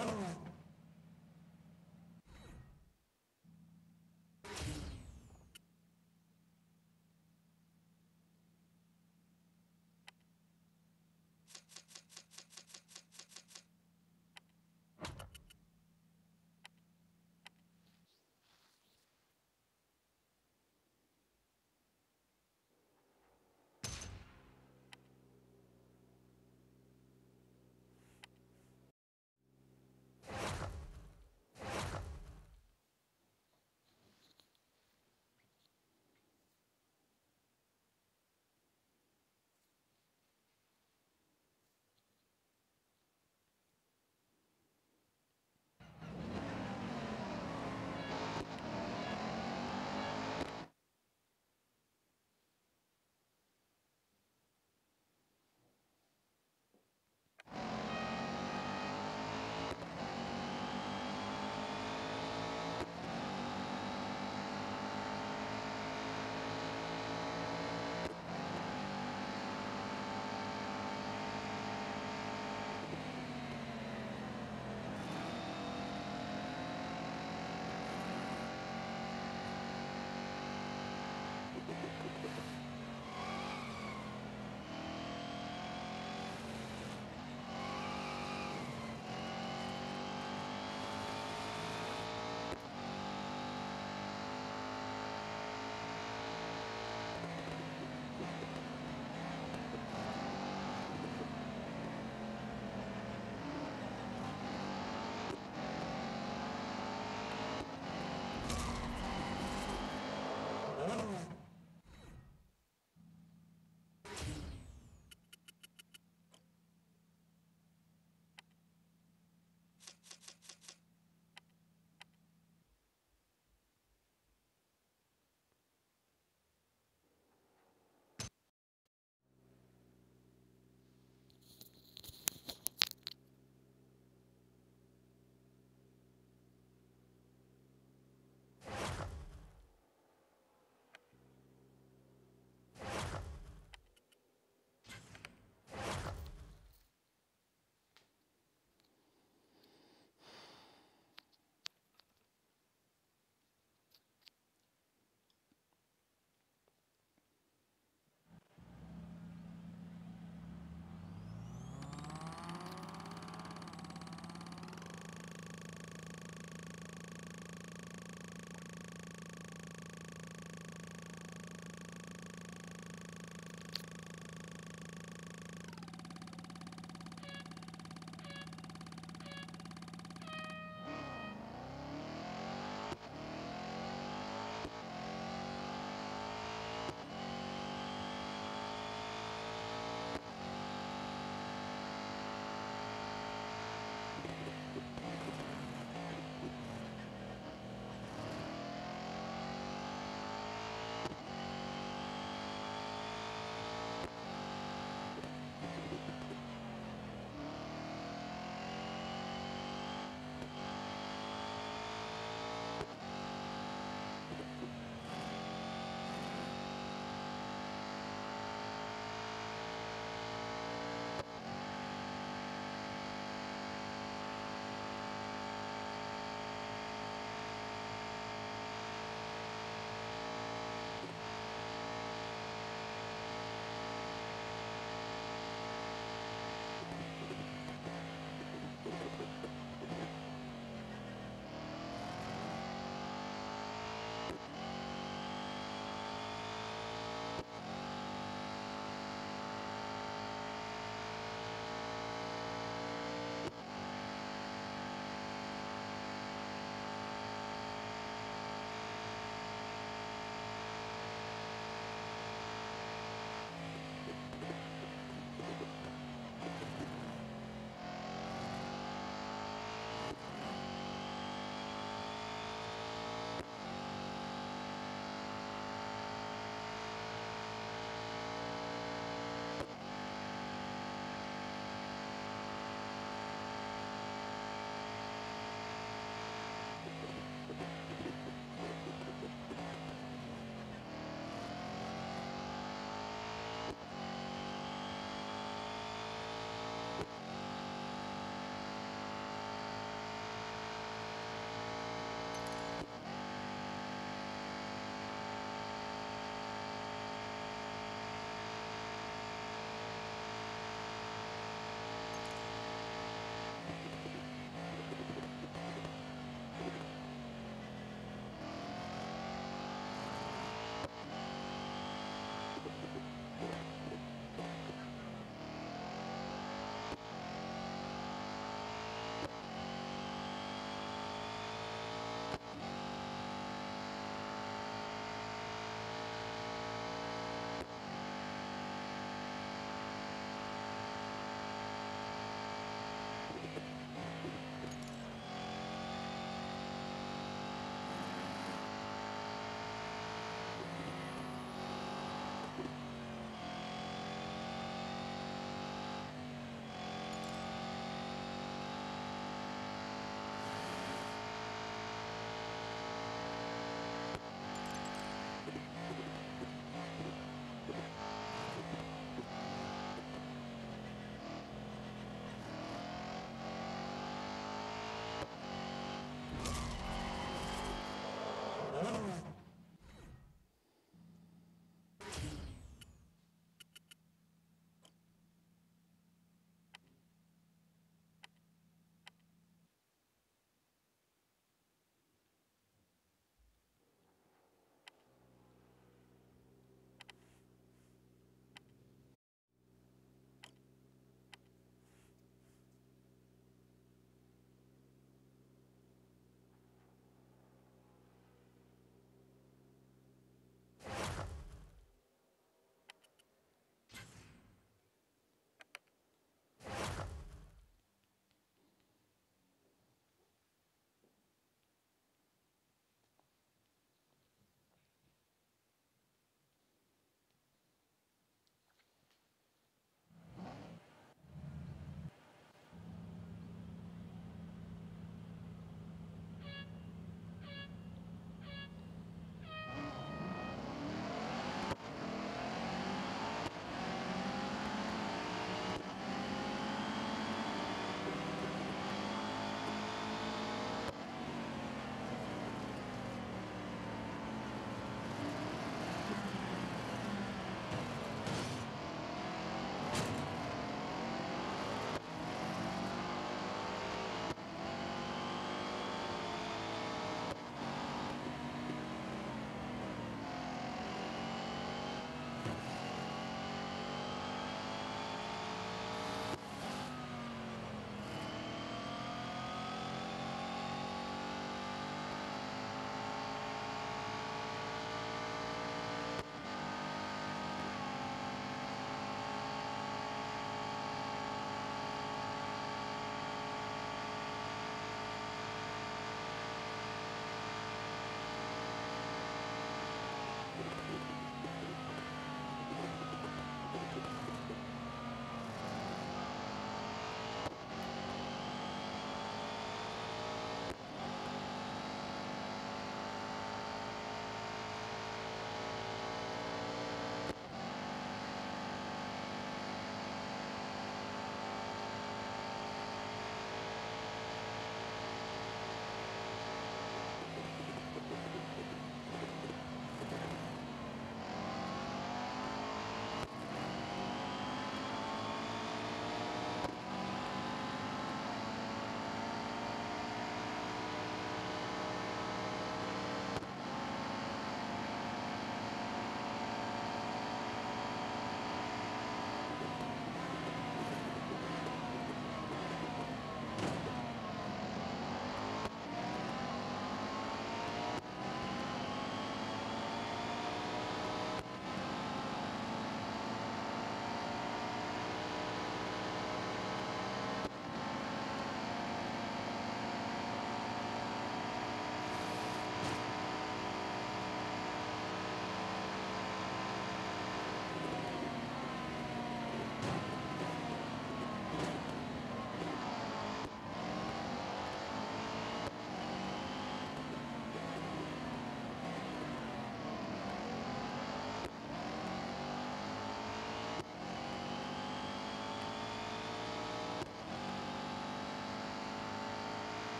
Oh.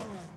음.